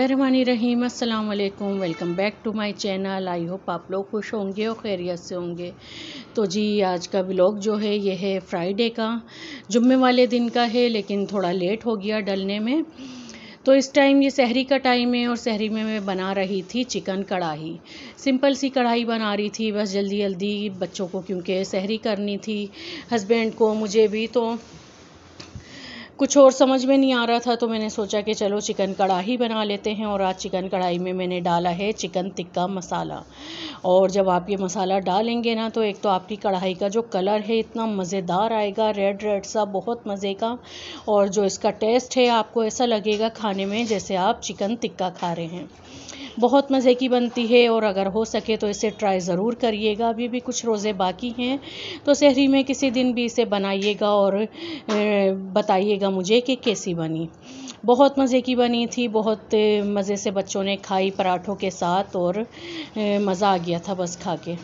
बिस्मिल्लाहिर्रहमानिर्रहीम अस्सलाम वालेकुम back to my channel. I hope आप लोग खुश होंगे और खैरियत से होंगे। तो जी, आज का ब्लॉग जो है, ये है फ्राइडे का, जुम्मे वाले दिन का है, लेकिन थोड़ा लेट हो गया डलने में। तो इस टाइम ये सहरी का टाइम है और सहरी में मैं बना रही थी चिकन कढ़ाई। सिंपल सी कढ़ाई बना रही थी, बस जल्दी जल्दी बच्चों को क्योंकि सहरी करनी थी, हस्बैंड को, मुझे भी तो कुछ और समझ में नहीं आ रहा था तो मैंने सोचा कि चलो चिकन कढ़ाई बना लेते हैं और आज चिकन कढ़ाई में मैंने डाला है चिकन टिक्का मसाला। और जब आप ये मसाला डालेंगे ना तो एक तो आपकी कढ़ाई का जो कलर है इतना मज़ेदार आएगा, रेड रेड सा बहुत मज़े का। और जो इसका टेस्ट है, आपको ऐसा लगेगा खाने में जैसे आप चिकन टिक्का खा रहे हैं। बहुत मज़े की बनती है और अगर हो सके तो इसे ट्राई ज़रूर करिएगा। अभी भी कुछ रोज़े बाकी हैं तो शहरी में किसी दिन भी इसे बनाइएगा और बताइएगा मुझे कि कैसी बनी। बहुत मज़े की बनी थी, बहुत मज़े से बच्चों ने खाई पराठों के साथ और मज़ा आ गया था बस खा के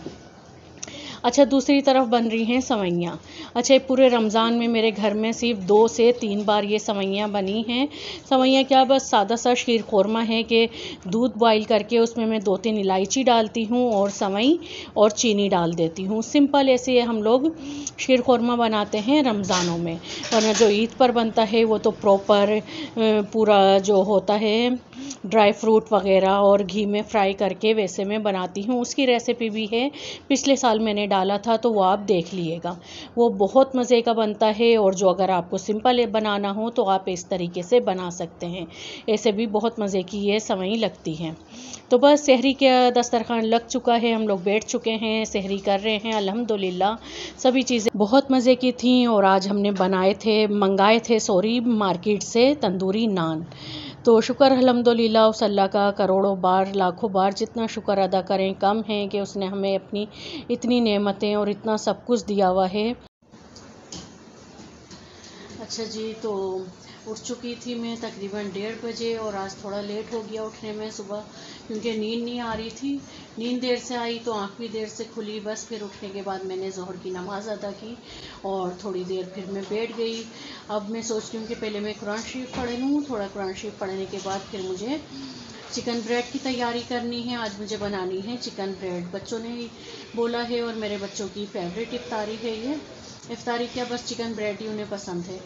अच्छा दूसरी तरफ़ बन रही हैं सवैयाँ। अच्छा पूरे रमज़ान में मेरे घर में सिर्फ़ दो से तीन बार ये सवैयाँ बनी हैं। सवैयाँ क्या बस सादा सा शीर खोरमा है कि दूध बॉईल करके उसमें मैं दो तीन इलायची डालती हूँ और सवई और चीनी डाल देती हूँ। सिंपल ऐसे हम लोग शीर खोरमा बनाते हैं रमज़ानों में। वरना जो ईद पर बनता है वो तो प्रॉपर पूरा जो होता है ड्राई फ्रूट वगैरह और घी में फ्राई करके वैसे मैं बनाती हूँ। उसकी रेसिपी भी है। पिछले साल मैंने डाला था तो वो आप देख लीजिएगा वो बहुत मज़े का बनता है और जो अगर आपको सिंपल बनाना हो तो आप इस तरीके से बना सकते हैं। ऐसे भी बहुत मज़े की ये समय लगती हैं। तो बस शहरी का दस्तरखान लग चुका है। हम लोग बैठ चुके हैं, शहरी कर रहे हैं। अल्हम्दुलिल्लाह, सभी चीज़ें बहुत मज़े की थी और आज हमने बनाए थे, मंगाए थे, सॉरी, मार्केट से तंदूरी नान। तो शुक्र अलहमदिल्ला उस अल्लाह का करोड़ों बार, लाखों बार जितना शुक्र अदा करें, कम है कि उसने हमें अपनी इतनी नेमतें और इतना सब कुछ दिया हुआ है। अच्छा जी तो उठ चुकी थी मैं तकरीबन डेढ़ बजे और आज थोड़ा लेट हो गया उठने में सुबह, क्योंकि नींद नहीं आ रही थी। नींद देर से आई तो आँख भी देर से खुली, बस फिर उठने के बाद मैंने जहर की नमाज़ अदा की और थोड़ी देर फिर मैं बैठ गई। अब मैं सोचती हूँ कि पहले मैं कुरान शरीफ पढ़ लूँ, थोड़ा कुरान शरीफ पढ़ने के बाद फिर मुझे चिकन ब्रेड की तैयारी करनी है। आज मुझे बनानी है चिकन ब्रेड। बच्चों ने बोला है और मेरे बच्चों की फेवरेट इफ्तारी है ये। इफ्तारी क्या? बस चिकन ब्रेड ही उन्हें पसंद है।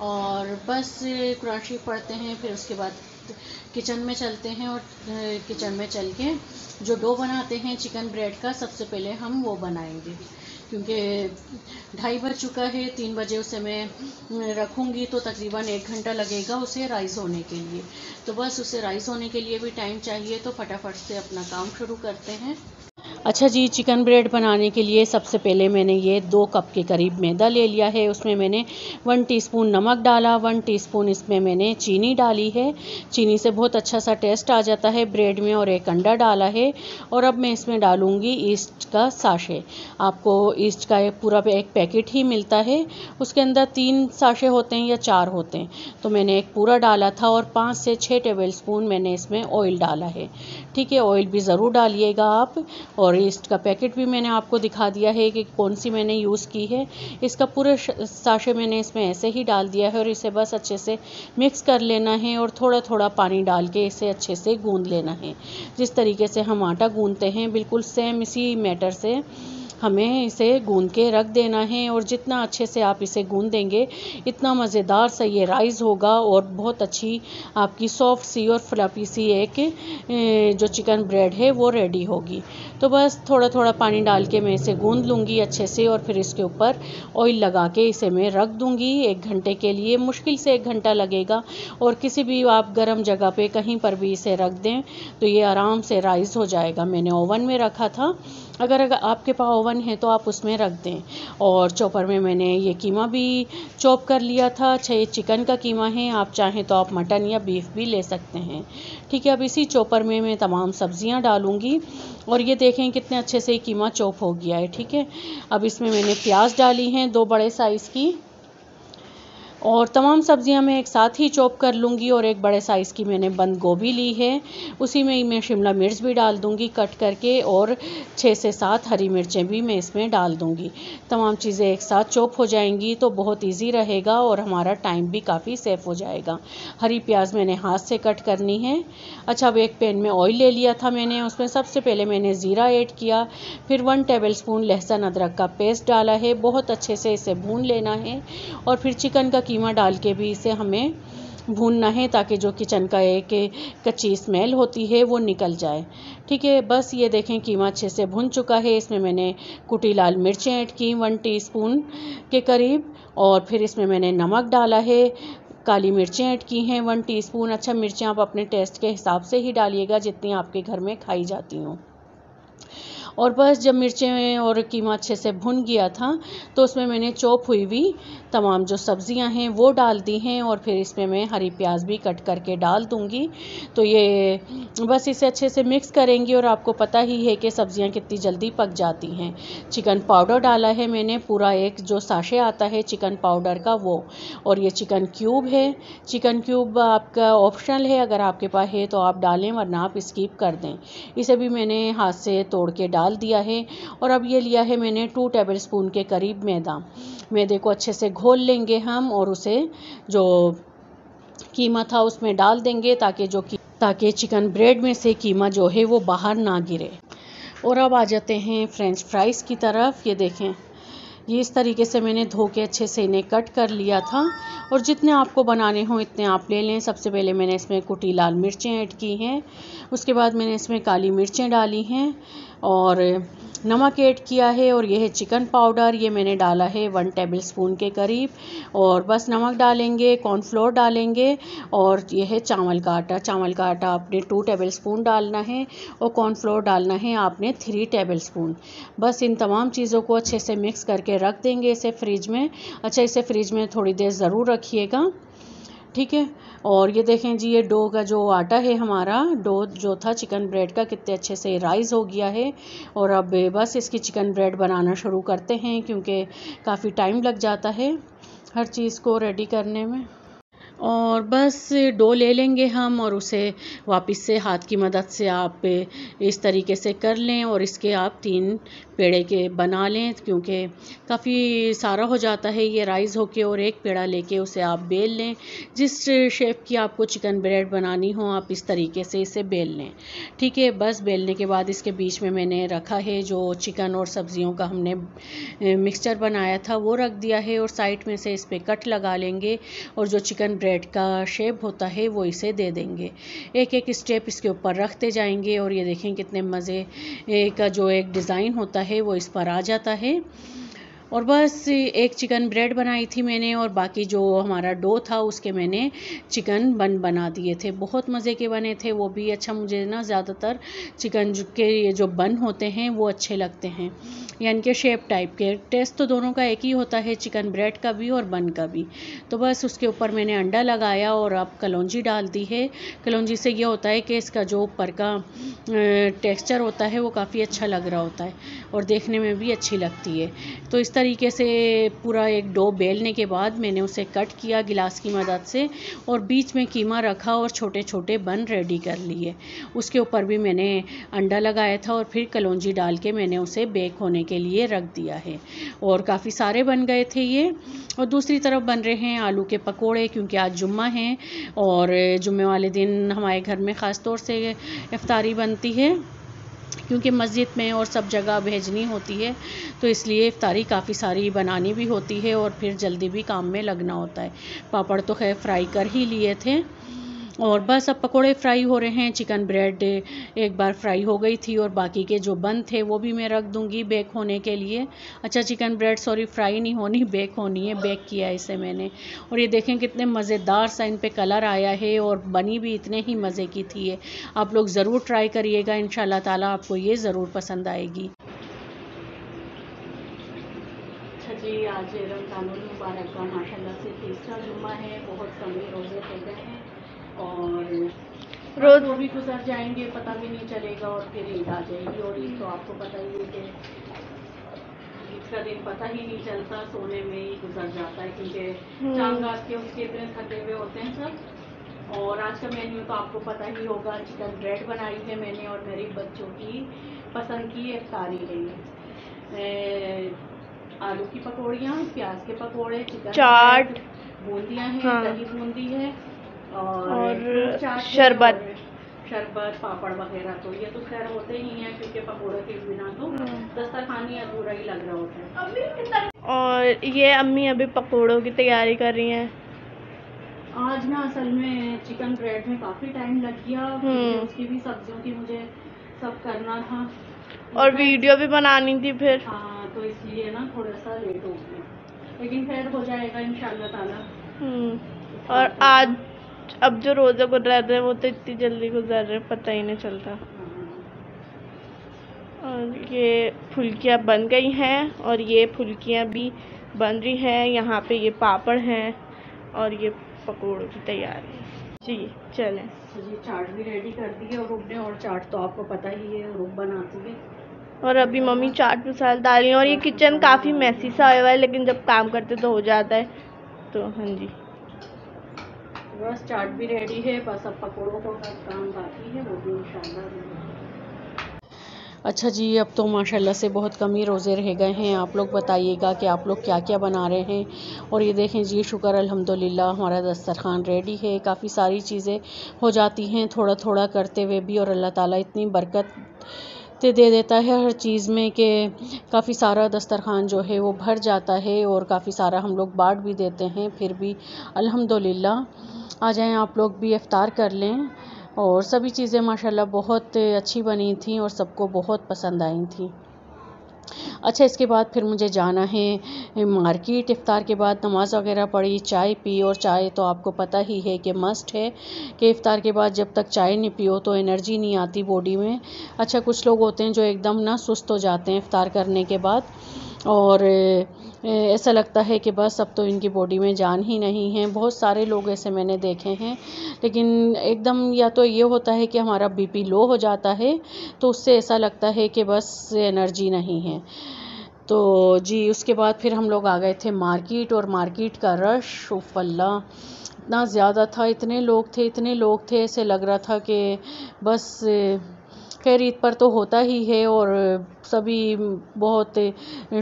और बस कुरान शरीफ पढ़ते हैं, फिर उसके बाद किचन में चलते हैं और किचन में चल के जो डो बनाते हैं चिकन ब्रेड का, सबसे पहले हम वो बनाएँगे। क्योंकि ढाई बज चुका है, तीन बजे उसे मैं रखूँगी तो तकरीबन एक घंटा लगेगा उसे राइस होने के लिए। तो बस उसे राइस होने के लिए भी टाइम चाहिए तो फटाफट से अपना काम शुरू करते हैं। अच्छा जी चिकन ब्रेड बनाने के लिए सबसे पहले मैंने ये दो कप के करीब मैदा ले लिया है। उसमें मैंने वन टीस्पून नमक डाला वन टीस्पून इसमें मैंने चीनी डाली है। चीनी से बहुत अच्छा सा टेस्ट आ जाता है ब्रेड में और एक अंडा डाला है। और अब मैं इसमें डालूँगी ईस्ट का साशे आपको ईस्ट का एक पूरा एक पैकेट ही मिलता है। उसके अंदर तीन साशे होते हैं या चार होते हैं। तो मैंने एक पूरा डाला था और पाँच से छः टेबल स्पून मैंने इसमें ऑयल डाला है। ठीक है ऑयल भी ज़रूर डालिएगा आप। और और का पैकेट भी मैंने आपको दिखा दिया है कि कौन सी मैंने यूज़ की है। इसका पूरे साशे मैंने इसमें ऐसे ही डाल दिया है और इसे बस अच्छे से मिक्स कर लेना है और थोड़ा थोड़ा पानी डाल के इसे अच्छे से गूँध लेना है। जिस तरीके से हम आटा गूँधते हैं, बिल्कुल सेम इसी मैटर से हमें इसे गूंद के रख देना है और जितना अच्छे से आप इसे गूंद देंगे इतना मज़ेदार सा ये राइस होगा और बहुत अच्छी आपकी सॉफ्ट सी और फ्लफी सी एक जो चिकन ब्रेड है वो रेडी होगी। तो बस थोड़ा थोड़ा पानी डाल के मैं इसे गूंद लूँगी अच्छे से और फिर इसके ऊपर ऑयल लगा के इसे मैं रख दूँगी। एक घंटे के लिए मुश्किल से एक घंटा लगेगा और किसी भी आप गर्म जगह पे कहीं पर भी इसे रख दें तो ये आराम से राइस हो जाएगा। मैंने ओवन में रखा था। अगर अगर आपके पास ओवन है तो आप उसमें रख दें। और चॉपर में मैंने ये कीमा भी चॉप कर लिया था। अच्छा ये चिकन का कीमा है। आप चाहें तो आप मटन या बीफ भी ले सकते हैं। ठीक है, अब इसी चॉपर में मैं तमाम सब्ज़ियाँ डालूँगी और ये देखें कितने अच्छे से कीमा चॉप हो गया है, ठीक है। अब इसमें मैंने प्याज डाली हैं, दो बड़े साइज़ की। और तमाम सब्ज़ियाँ मैं एक साथ ही चॉप कर लूँगी और एक बड़े साइज़ की मैंने बंद गोभी ली है। उसी में मैं शिमला मिर्च भी डाल दूँगी कट करके और छः से सात हरी मिर्चें भी मैं इसमें डाल दूँगी। तमाम चीज़ें एक साथ चॉप हो जाएँगी तो बहुत ईजी रहेगा और हमारा टाइम भी काफ़ी सेफ़ हो जाएगा। हरी प्याज मैंने हाथ से कट करनी है। अच्छा अब एक पैन में ऑयल ले लिया था मैंने। उसमें सबसे पहले मैंने ज़ीरा ऐड किया। फिर वन टेबल स्पून लहसुन अदरक का पेस्ट डाला है। बहुत अच्छे से इसे भून लेना है। और फिर चिकन का कीमा डाल के भी इसे हमें भूनना है ताकि जो किचन का एक कच्ची स्मेल होती है वो निकल जाए। ठीक है, बस ये देखें कीमा अच्छे से भुन चुका है। इसमें मैंने कुटी लाल मिर्चें ऐड की, वन टीस्पून के करीब, और फिर इसमें मैंने नमक डाला है, काली मिर्चें ऐड की हैं, वन टीस्पून। अच्छा मिर्चें आप अपने टेस्ट के हिसाब से ही डालिएगा जितनी आपके घर में खाई जाती हों। और बस जब मिर्चें और कीमा अच्छे से भुन गया था तो उसमें मैंने चॉप हुई हुई तमाम जो सब्ज़ियाँ हैं वो डाल दी हैं और फिर इसमें मैं हरी प्याज भी कट करके डाल दूँगी। तो ये बस इसे अच्छे से मिक्स करेंगी और आपको पता ही है कि सब्ज़ियाँ कितनी जल्दी पक जाती हैं। चिकन पाउडर डाला है मैंने, पूरा एक जो साशे आता है चिकन पाउडर का वो। और ये चिकन क्यूब है। चिकन क्यूब आपका ऑप्शनल है, अगर आपके पास है तो आप डालें, वरना आप स्कीप कर दें। इसे भी मैंने हाथ से तोड़ के डाल दिया है। और अब ये लिया है मैंने टू टेबल स्पून के करीब मैदा। मैदे को अच्छे से घोल लेंगे हम और उसे जो कीमा था उसमें डाल देंगे ताकि जो ताकि चिकन ब्रेड में से कीमा जो है वो बाहर ना गिरे। और अब आ जाते हैं फ्रेंच फ्राइज़ की तरफ़। ये देखें। ये इस तरीके से मैंने धो के अच्छे से इन्हें कट कर लिया था। और जितने आपको बनाने हों, इतने आप ले लें। सबसे पहले मैंने इसमें कुटी लाल मिर्चें ऐड की हैं। उसके बाद मैंने इसमें काली मिर्चें डाली हैं और नमक ऐड किया है और यह है चिकन पाउडर। ये मैंने डाला है वन टेबल स्पून के करीब। और बस नमक डालेंगे, कॉर्नफ्लोर डालेंगे और यह है चावल का आटा। चावल का आटा आपने टू टेबल स्पून डालना है और कॉर्नफ्लोर डालना है आपने थ्री टेबल स्पून बस इन तमाम चीज़ों को अच्छे से मिक्स करके रख देंगे इसे फ्रिज में। अच्छा इसे फ्रिज में थोड़ी देर ज़रूर रखिएगा, ठीक है? और ये देखें जी, ये डो का जो आटा है हमारा, डो जो था चिकन ब्रेड का, कितने अच्छे से राइज हो गया है। और अब बस इसकी चिकन ब्रेड बनाना शुरू करते हैं, क्योंकि काफ़ी टाइम लग जाता है हर चीज़ को रेडी करने में। और बस डो ले लेंगे हम और उसे वापस से हाथ की मदद से आप इस तरीके से कर लें और इसके आप तीन पेड़े के बना लें, क्योंकि काफ़ी सारा हो जाता है ये राइस होके और एक पेड़ा लेके उसे आप बेल लें। जिस शेप की आपको चिकन ब्रेड बनानी हो, आप इस तरीके से इसे बेल लें। ठीक है, बस बेलने के बाद इसके बीच में मैंने रखा है जो चिकन और सब्जियों का हमने मिक्सचर बनाया था, वो रख दिया है और साइड में से इस पर कट लगा लेंगे और जो चिकन ब्रेड का शेप होता है, वो इसे दे देंगे। एक एक स्टेप इसके ऊपर रखते जाएँगे और ये देखें कितने मज़े का जो एक डिज़ाइन होता है, वो इस पर आ जाता है। और बस एक चिकन ब्रेड बनाई थी मैंने और बाकी जो हमारा डो था उसके मैंने चिकन बन बना दिए थे। बहुत मज़े के बने थे, वो भी अच्छा मुझे ना ज़्यादातर चिकन के ये जो बन होते हैं वो अच्छे लगते हैं। यानी कि शेप टाइप के। टेस्ट तो दोनों का एक ही होता है, चिकन ब्रेड का भी और बन का भी। तो बस उसके ऊपर मैंने अंडा लगाया और अब कलौजी डाल दी है। कलौजी से ये होता है कि इसका जो ऊपर का टेक्सचर होता है वो काफ़ी अच्छा लग रहा होता है और देखने में भी अच्छी लगती है। तो इस तरीके से पूरा एक डो बेलने के बाद मैंने उसे कट किया गिलास की मदद से और बीच में कीमा रखा और छोटे छोटे बन रेडी कर लिए। उसके ऊपर भी मैंने अंडा लगाया था और फिर कलौजी डाल के मैंने उसे बेक होने के लिए रख दिया है। और काफ़ी सारे बन गए थे ये। और दूसरी तरफ़ बन रहे हैं आलू के पकोड़े क्योंकि आज जुम्मा है और जुम्मे वाले दिन हमारे घर में ख़ास तौर से इफ्तारी बनती है। क्योंकि मस्जिद में और सब जगह भेजनी होती है तो इसलिए इफ्तारी काफ़ी सारी बनानी भी होती है और फिर जल्दी भी काम में लगना होता है। पापड़ तो खैर फ्राई कर ही लिए थे। और बस अब पकोड़े फ्राई हो रहे हैं, चिकन ब्रेड एक बार फ्राई हो गई थी और बाकी के जो बंद थे वो भी मैं रख दूँगी बेक होने के लिए। अच्छा चिकन ब्रेड, सॉरी, फ्राई नहीं होनी, बेक होनी है, बेक किया इसे मैंने। और ये देखें कितने मज़ेदार सा इन पर कलर आया है और बनी भी इतने ही मज़े की थी है आप लोग ज़रूर ट्राई करिएगा इन ताला आपको ये ज़रूर पसंद आएगी। अच्छा जी, आज रमज़ान मुबारक का, माशाल्लाह से तीसरा जुम्मा है, बहुत कमी रोज़े हो गए हैं। और रोज वो भी गुजर जाएँगे पता भी नहीं चलेगा और फिर ईद आ जाएगी और ईद तो आपको पता ही है कि ईद का दिन पता ही नहीं चलता सोने में ही गुजर जाता है क्योंकि हम्म। चाँद रात के उसके इतने थके हुए होते हैं सब और आज का मेन्यू तो आपको पता ही होगा चिकन ब्रेड बनाई है मैंने और मेरी बच्चों की पसंद की इफ्तारी रही है आलू की पकौड़ियाँ प्याज के पकौड़े चिकन चाट। बूंदियाँ हैं हाँ। दही बूंदी है और, है शरबत। शरबत पापड़ वगैरह तो ये तो खैर होते ही हैं क्योंकि पकौड़े के बिना तो हाँ। दस्तरखानी अधूरा ही लग रहा होता है। और ये अम्मी अभी पकौड़ों की तैयारी कर रही हैं। आज ना असल में चिकन ब्रेड में काफ़ी टाइम लग गया हम्म। उसकी भी सब्जियों की मुझे सब करना था। और वीडियो भी बनानी थी फिर। हाँ तो इसलिए ना थोड़ा सा लेट हो गया। लेकिन खैर हो जाएगा इंशाल्लाह ताला। हम्म, और आज अब जो रोज़ा गुजर रहे हैं वो तो इतनी जल्दी गुजर रहे हैं, पता ही नहीं चलता। और ये फुल्कियाँ बन गई हैं और ये फुल्कियाँ भी बन रही हैं। यहाँ पे ये पापड़ हैं और ये पकोड़ों की तैयारी। जी चलें। तो जी चाट भी रेडी कर दी है और ने और चाट तो आपको पता ही है रुक बनाती है। और अभी मम्मी चाट मसाला डाल रही हैं और ये किचन काफ़ी मैसी सा आया हुआ है लेकिन जब काम करते तो हो जाता है। तो हाँ जी। बस चाट भी रेडी है, बस अब पकौड़ों को काम बाकी है, वो भी इंशाल्लाह अच्छा जी, अब तो माशाल्लाह से बहुत कम ही रोज़े रह गए हैं। आप लोग बताइएगा कि आप लोग क्या क्या बना रहे हैं। और ये देखें जी, शुक्र, अल्हम्दुलिल्लाह, हमारा दस्तरखान रेडी है। काफ़ी सारी चीज़ें हो जाती हैं थोड़ा थोड़ा करते हुए भी और अल्लाह ताला इतनी बरकत ते दे देता है हर चीज़ में कि काफ़ी सारा दस्तरखान जो है वो भर जाता है और काफ़ी सारा हम लोग बाँट भी देते हैं, फिर भी अल्हम्दुलिल्लाह। आ जाएँ आप लोग भी इफ़्तार कर लें। और सभी चीज़ें माशाल्लाह बहुत अच्छी बनी थी और सबको बहुत पसंद आई थी। अच्छा इसके बाद फिर मुझे जाना है, मार्केट इफ़्तार के बाद नमाज़ वगैरह पढ़ी, चाय पी, और चाय तो आपको पता ही है कि मस्ट है कि इफ़्तार के बाद जब तक चाय नहीं पियो तो एनर्जी नहीं आती बॉडी में। अच्छा कुछ लोग होते हैं जो एकदम ना सुस्त हो जाते हैं इफ़्तार करने के बाद, और ऐसा लगता है कि बस अब तो इनकी बॉडी में जान ही नहीं है। बहुत सारे लोग ऐसे मैंने देखे हैं, लेकिन एकदम या तो ये होता है कि हमारा बीपी लो हो जाता है तो उससे ऐसा लगता है कि बस एनर्जी नहीं है। तो जी, उसके बाद फिर हम लोग आ गए थे मार्केट, और मार्केट का रश उफ़ल्ला, इतना ज़्यादा था, इतने लोग थे, इतने लोग थे, ऐसे लग रहा था कि बस खैर, ईद पर तो होता ही है और सभी बहुत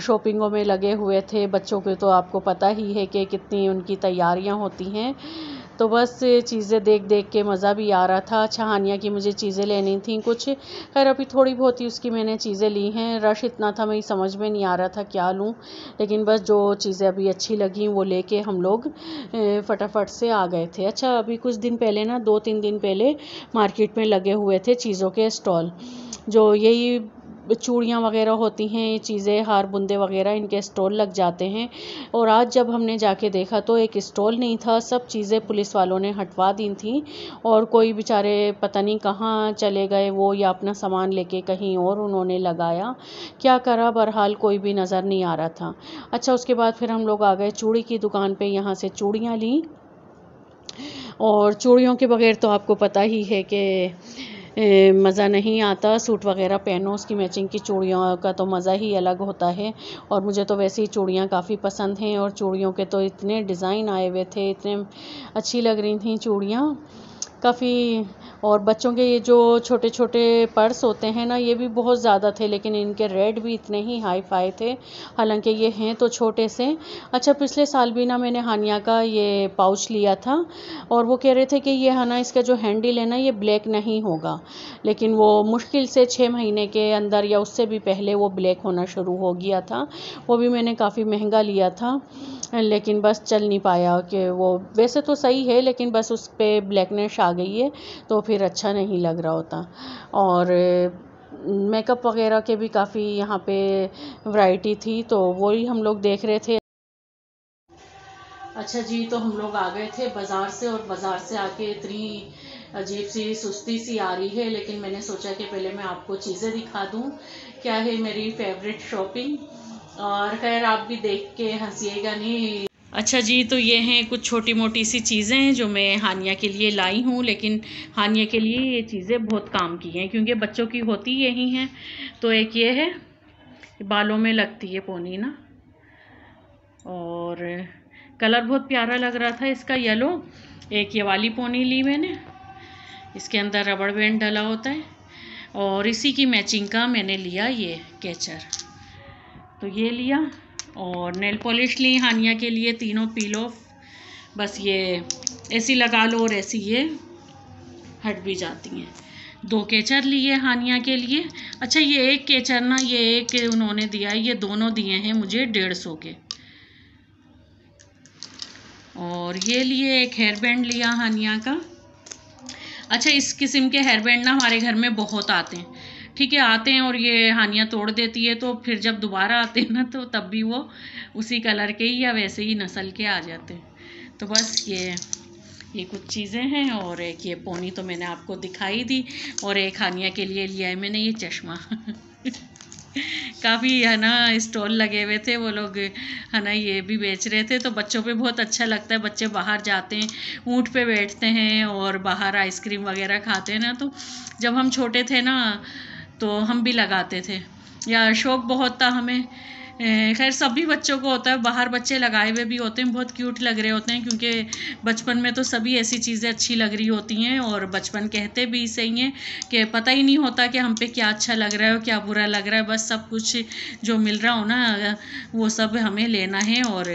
शॉपिंगों में लगे हुए थे बच्चों के तो आपको पता ही है कि कितनी उनकी तैयारियाँ होती हैं। तो बस चीज़ें देख देख के मज़ा भी आ रहा था। अच्छा हानिया की मुझे चीज़ें लेनी थी कुछ। खैर, अभी थोड़ी बहुत ही उसकी मैंने चीज़ें ली हैं। रश इतना था मेरी समझ में नहीं आ रहा था क्या लूँ। लेकिन बस जो चीज़ें अभी अच्छी लगी वो लेके हम लोग फटाफट से आ गए थे। अच्छा अभी कुछ दिन पहले ना, दो तीन दिन पहले मार्केट में लगे हुए थे चीज़ों के स्टॉल। जो यही चूड़ियाँ वगैरह होती हैं, ये चीज़ें, हार, बुंदे वगैरह इनके स्टॉल लग जाते हैं। और आज जब हमने जाके देखा तो एक स्टॉल नहीं था, सब चीज़ें पुलिस वालों ने हटवा दी थी। और कोई बेचारे पता नहीं कहाँ चले गए वो या अपना सामान लेके कहीं और उन्होंने लगाया। क्या करा, बहरहाल कोई भी नज़र नहीं आ रहा था। अच्छा उसके बाद फिर हम लोग आ गए चूड़ी की दुकान पर यहाँ से चूड़ियाँ ली। और चूड़ियों के बगैर तो आपको पता ही है कि मज़ा नहीं आता। सूट वगैरह पहनो, उसकी मैचिंग की चूड़ियों का तो मज़ा ही अलग होता है। और मुझे तो वैसे ही चूड़ियाँ काफ़ी पसंद हैं और चूड़ियों के तो इतने डिज़ाइन आए हुए थे, इतने अच्छी लग रही थी चूड़ियाँ। काफ़ी और बच्चों के ये जो छोटे छोटे पर्स होते हैं ना, ये भी बहुत ज़्यादा थे, लेकिन इनके रेट भी इतने ही हाई फाई थे। हालाँकि ये हैं तो छोटे से। अच्छा पिछले साल भी ना मैंने हानिया का ये पाउच लिया था, और वो कह रहे थे कि ये है ना, इसका जो हैंडल है ना, ये ब्लैक नहीं होगा। लेकिन वो मुश्किल से छः महीने के अंदर या उससे भी पहले वो ब्लैक होना शुरू हो गया था। वो भी मैंने काफ़ी महँगा लिया था, लेकिन बस चल नहीं पाया कि वो, वैसे तो सही है, लेकिन बस उस पर ब्लैकनेस आ गई है तो फिर अच्छा नहीं लग रहा होता। और मेकअप वगैरह के भी काफ़ी यहाँ पे वैरायटी थी तो वही हम लोग देख रहे थे। अच्छा जी तो हम लोग आ गए थे बाज़ार से और बाज़ार से आके इतनी अजीब सी, सुस्ती सी आ रही है, लेकिन मैंने सोचा कि पहले मैं आपको चीज़ें दिखा दूँ। क्या है मेरी फेवरेट शॉपिंग और खैर, आप भी देख के हंसीएगा नहीं। अच्छा जी तो ये हैं कुछ छोटी मोटी सी चीज़ें हैं जो मैं हानिया के लिए लाई हूँ, लेकिन हानिया के लिए ये चीज़ें बहुत काम की हैं, क्योंकि बच्चों की होती यही हैं। तो एक ये है, बालों में लगती है पोनी ना, और कलर बहुत प्यारा लग रहा था इसका, येलो। एक ये वाली पोनी ली मैंने, इसके अंदर रबड़ बैंड डला होता है, और इसी की मैचिंग का मैंने लिया ये कैचर। तो ये लिया और नेल पॉलिश ली, हानिया के लिए तीनों पीलो बस ये ऐसी लगा लो और ऐसी ये हट भी जाती हैं। दो केचर लिए हानिया के लिए। अच्छा ये एक केचर ना, ये एक उन्होंने दिया है, ये दोनों दिए हैं मुझे डेढ़ सौ के। और ये लिए एक हेयर बैंड लिया हानिया का। अच्छा इस किस्म के हेयर बैंड ना हमारे घर में बहुत आते हैं। ठीक है, आते हैं और ये हानियाँ तोड़ देती है तो फिर जब दोबारा आते हैं ना तो तब भी वो उसी कलर के ही या वैसे ही नस्ल के आ जाते हैं। तो बस ये ये कुछ चीज़ें हैं और एक ये पोनी तो मैंने आपको दिखाई दी और एक हानिया के लिए लिया है मैंने ये चश्मा। काफ़ी, है ना, स्टॉल लगे हुए थे, वो लोग, है ना, ये भी बेच रहे थे तो बच्चों पे बहुत अच्छा लगता है, बच्चे बाहर जाते हैं, ऊँट पे बैठते हैं और बाहर आइसक्रीम वगैरह खाते हैं ना तो जब हम छोटे थे ना तो हम भी लगाते थे। या शौक़ बहुत था हमें। खैर, सभी बच्चों को होता है। बाहर बच्चे लगाए हुए भी होते हैं, बहुत क्यूट लग रहे होते हैं, क्योंकि बचपन में तो सभी ऐसी चीज़ें अच्छी लग रही होती हैं और बचपन कहते भी सही हैं कि पता ही नहीं होता कि हम पे क्या अच्छा लग रहा है और क्या बुरा लग रहा है। बस सब कुछ जो मिल रहा हो ना, वो सब हमें लेना है और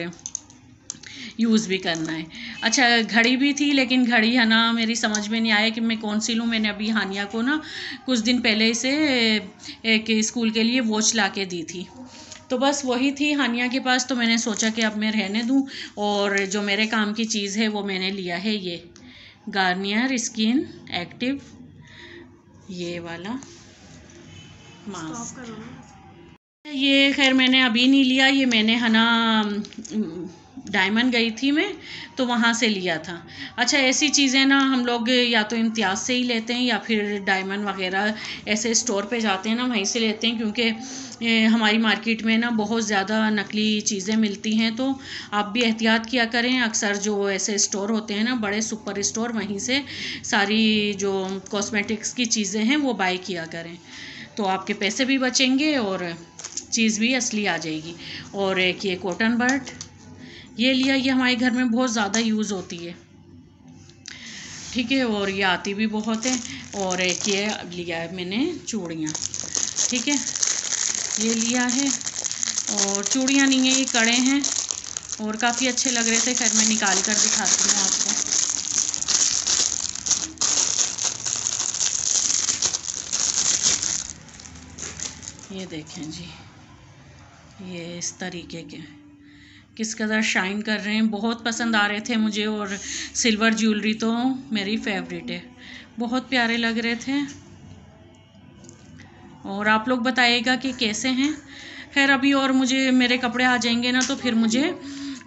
यूज़ भी करना है। अच्छा घड़ी भी थी, लेकिन घड़ी है ना, मेरी समझ में नहीं आया कि मैं कौन सी लूँ। मैंने अभी हानिया को ना, कुछ दिन पहले से, एक स्कूल के लिए वॉच ला के दी थी। तो बस वही थी हानिया के पास तो मैंने सोचा कि अब मैं रहने दूँ, और जो मेरे काम की चीज़ है, वो मैंने लिया है ये। गार्नियर, स्किन, एक्टिव, ये वाला मास्क। ये खैर मैंने अभी नहीं लिया, ये मैंने है ना डायमंड गई थी मैं तो वहाँ से लिया था। अच्छा ऐसी चीज़ें ना हम लोग या तो इम्तियाज़ से ही लेते हैं या फिर डायमंड वगैरह ऐसे स्टोर पे जाते हैं ना, वहीं से लेते हैं, क्योंकि हमारी मार्केट में ना बहुत ज़्यादा नकली चीज़ें मिलती हैं तो आप भी एहतियात किया करें। अक्सर जो ऐसे स्टोर होते हैं ना, बड़े सुपर स्टोर, वहीं से सारी जो कॉस्मेटिक्स की चीज़ें हैं, वो बाई किया करें। तो आपके पैसे भी बचेंगे और चीज़ भी असली आ जाएगी। और एक ये कॉटन बर्ड। ये लिया ये हमारे घर में बहुत ज़्यादा यूज़ होती है। ठीक है, और ये आती भी बहुत है, और एक ये लिया है मैंने चूड़ियाँ। ठीक है, ये लिया है, और चूड़ियाँ नहीं है, ये कड़े हैं, और काफ़ी अच्छे लग रहे थे, खैर मैं निकाल कर दिखाती हूँ आपको। ये देखें जी, ये इस तरीके के किस कदर शाइन कर रहे हैं। बहुत पसंद आ रहे थे मुझे और सिल्वर ज्वेलरी तो मेरी फेवरेट है। बहुत प्यारे लग रहे थे। और आप लोग बताइएगा कि कैसे हैं। खैर, अभी और मुझे मेरे कपड़े आ जाएँगे ना तो फिर मुझे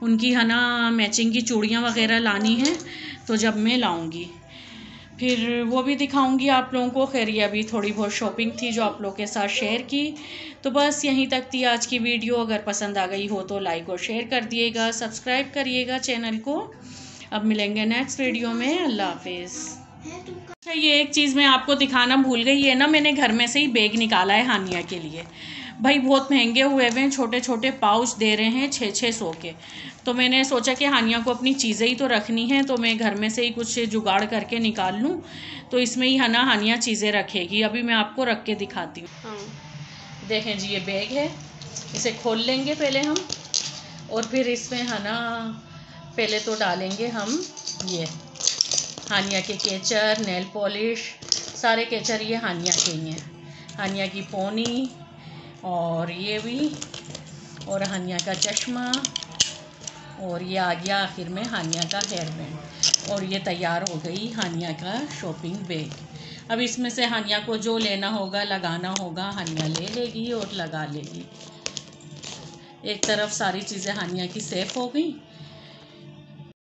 उनकी, है ना मैचिंग की चूड़ियाँ वगैरह लानी है तो जब मैं लाऊँगी। फिर वो भी दिखाऊँगी आप लोगों को। खैर, ये अभी थोड़ी बहुत शॉपिंग थी जो आप लोग के साथ शेयर की। तो बस यहीं तक थी आज की वीडियो अगर पसंद आ गई हो तो लाइक और शेयर कर दिएगा सब्सक्राइब करिएगा चैनल को। अब मिलेंगे नेक्स्ट वीडियो में। अल्लाह हाफिज़। अच्छा ये एक चीज़ मैं आपको दिखाना भूल गई है ना मैंने घर में से ही बैग निकाला है हानिया के लिए। भाई बहुत महँगे हुए हुए हैं छोटे छोटे पाउच दे रहे हैं छः छः सौ के। तो मैंने सोचा कि हानिया को अपनी चीज़ें ही तो रखनी है तो मैं घर में से ही कुछ जुगाड़ करके निकाल लूँ। तो इसमें ही है ना हानिया चीज़ें रखेगी। अभी मैं आपको रख के दिखाती हूँ। हाँ। देखें जी ये बैग है। इसे खोल लेंगे पहले हम और फिर इसमें है ना पहले तो डालेंगे हम ये हानिया के केचर नेल पॉलिश सारे केचर ये हानिया के ही हैं। हानिया की पोनी और ये भी, और हानिया का चश्मा, और ये आ गया आखिर में हानिया का हेयर बैंड और ये तैयार हो गई हानिया का शॉपिंग बैग अब इसमें से हानिया को जो लेना होगा, लगाना होगा, हानिया ले लेगी और लगा लेगी। एक तरफ़ सारी चीज़ें हानिया की सेफ़ हो गई